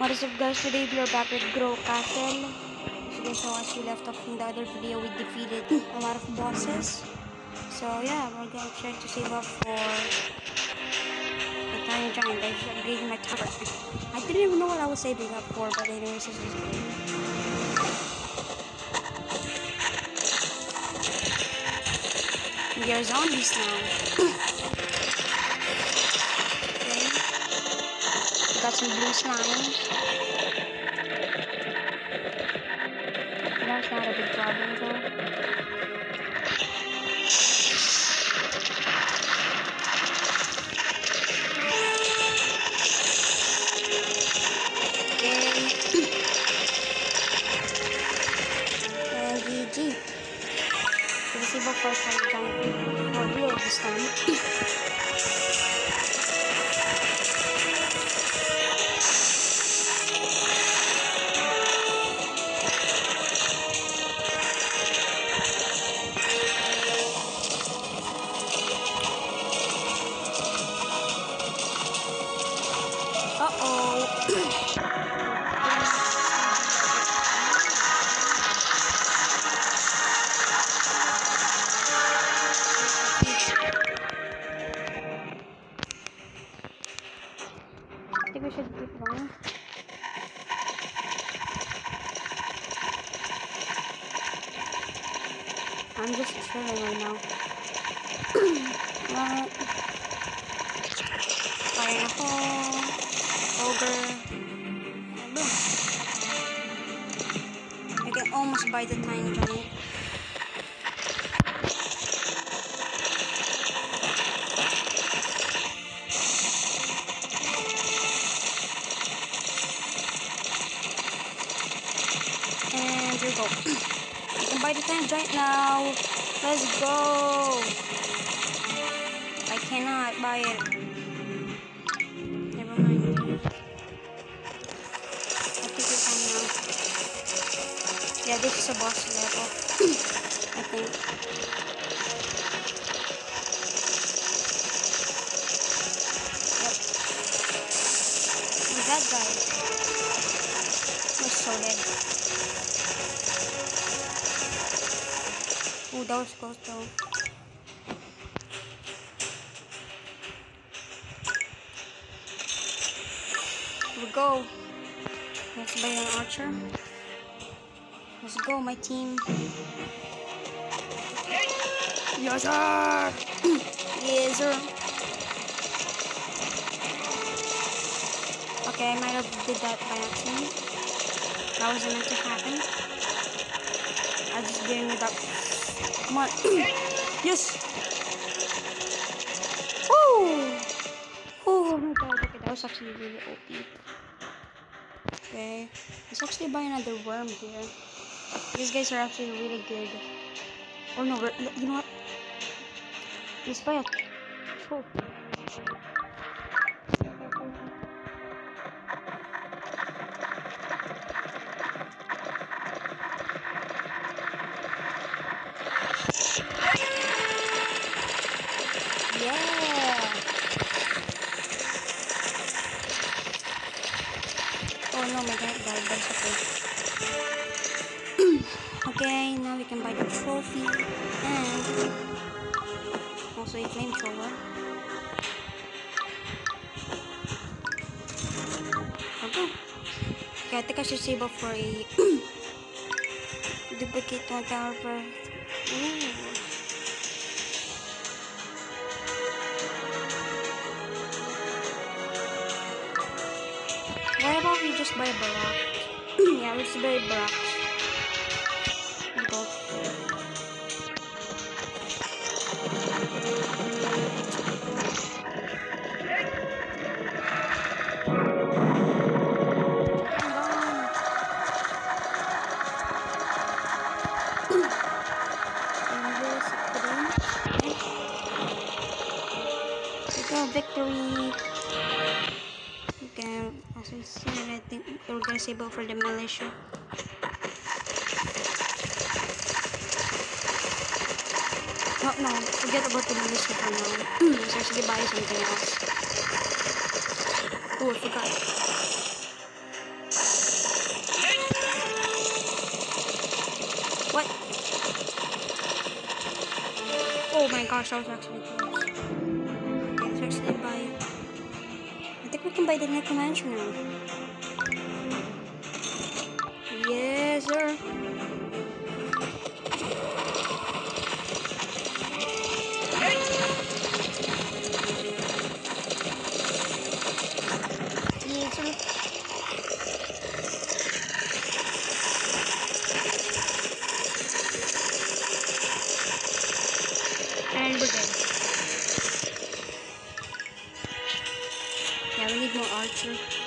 What is up guys, today we are back with Grow Castle. So as we left off in the other video, we defeated a lot of bosses. So yeah, we're gonna try to save up for the Tiny Giant. I just upgraded my tower. I didn't even know what I was saving up for, but anyways, this is We are zombies now. some blue slime. That's not a big problem though. Think we should keep going. I'm just chilling right now. uh, fire hole, ogre, and boom. I can almost buy the tiny giant. Let's go. I cannot buy it. Never mind. I think we can now. Yeah, this is a boss level. I think. Was close though. Here we go. Let's buy an archer. Let's go, my team. Yes, sir. yes, sir. Okay, I might have did that by accident. That wasn't meant to happen. I just didn't it up. Come on. yes. Oh! Oh my god, okay, that was actually really OP. Okay, let's actually buy another worm here. These guys are actually really good. Or no, we're- you know what? Let's buy a trophy. My okay. okay, now we can buy the trophy and also a flamethrower. Okay. Okay, I think I should save up for a duplicate one tower per. Ooh. About we just buy a Barak? yeah, let's buy a Barak. impossible for the militia. Well, no, forget about the militia for now. Let's actually buy something else. Oh, I forgot. What? Oh my gosh, I was actually close. Okay, actually buy. I think we can buy the necromancer now. Yes, sir. Yes. And we're good. Yeah, we need more archer.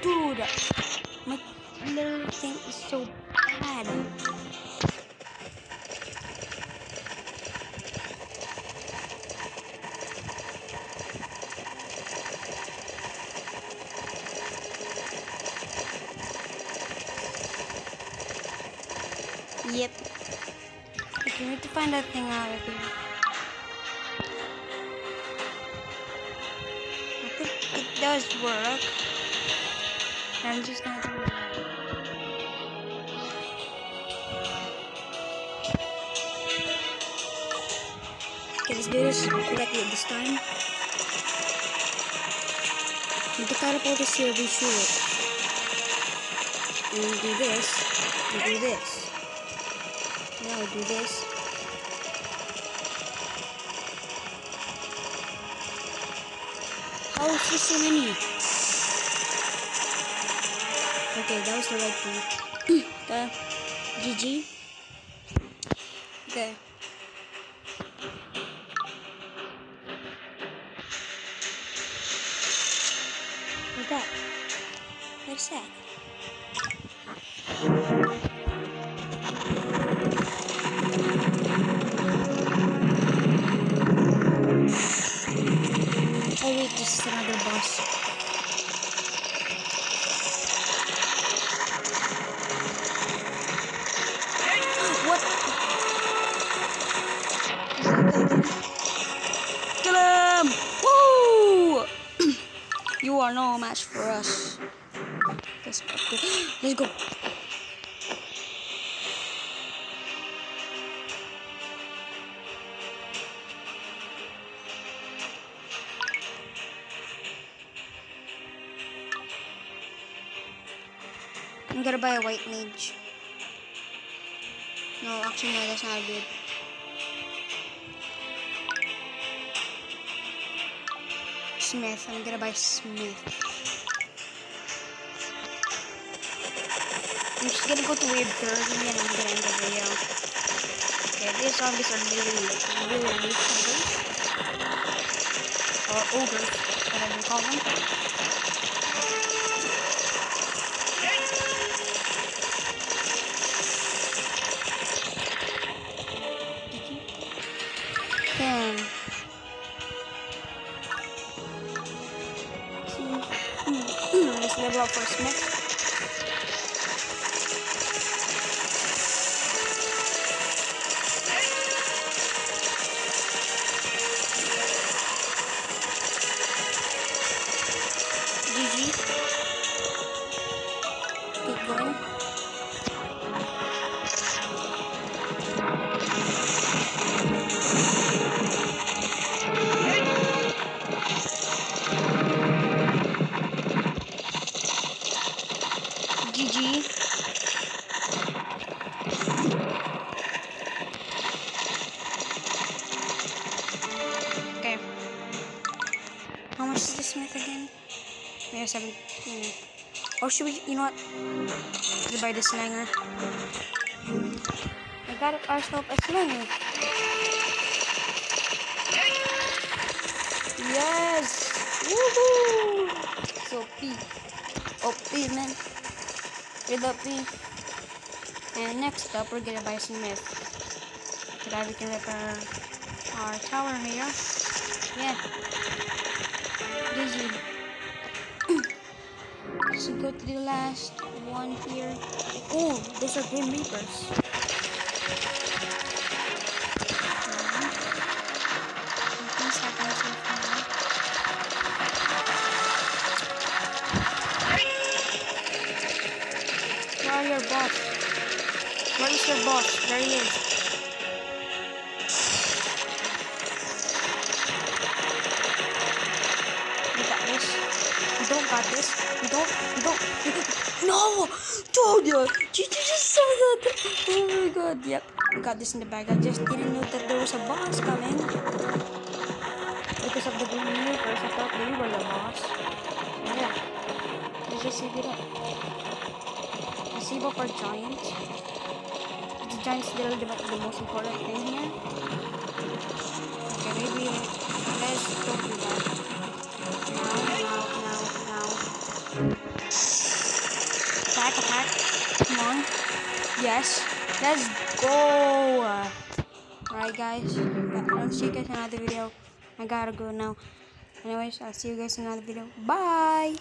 Dude! My little thing is so bad. Yep. Okay, we need to find that thing out of here. I think it does work. I'm just gonna do it. Okay, let's do this correctly this time. We do this. We do this. Now we do this. Oh, it's just so many. Okay, that was the right thing. the GG. Okay. What's that? What's that? Match for us. Let's go. Let's go. I'm gonna buy a white mage. No, actually, no, that's not good. Smith. I'm gonna buy Smith. I'm just gonna go to wave 30 and I'm gonna end the video. Okay, these zombies are really, really weak. Or ogres, whatever you call them. Damn. ले लो आपको इसमें जी जी ठीक up for Smith. GG. Keep going. seven. Hmm. Or should we? You know what? Let's buy the slinger. I got ourselves a slinger. Yes! Woohoo! So P. OP man. With the P. And next up, we're gonna buy some myth. So that we can repair our tower here. Yeah. Easy. so go to the last one here. Oh, these are Grim Reapers. Where are your boss? Where is your boss? There he is. Told you! Did you just saw that? Oh my god. Yep. Got this in the bag. I just didn't know that there was a boss coming. Because of the green universe, I thought they were the boss. Yeah. Let's just save it up. Let's save up our giant. The giant's literally the most important thing here. Yes. Let's go. Alright, guys. I'll see you guys in another video. I gotta go now. Anyways, I'll see you guys in another video. Bye.